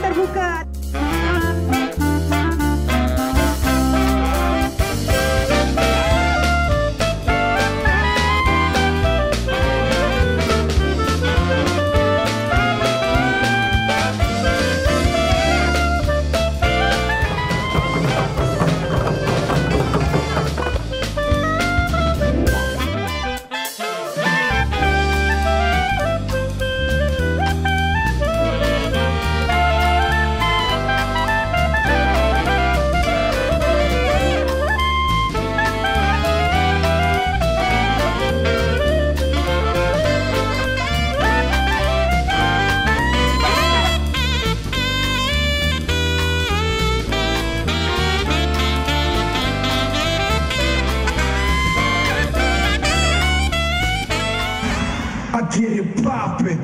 terbuka. popping.